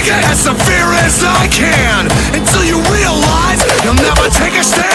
make it as severe as I can. Until you realize you'll never take a stand.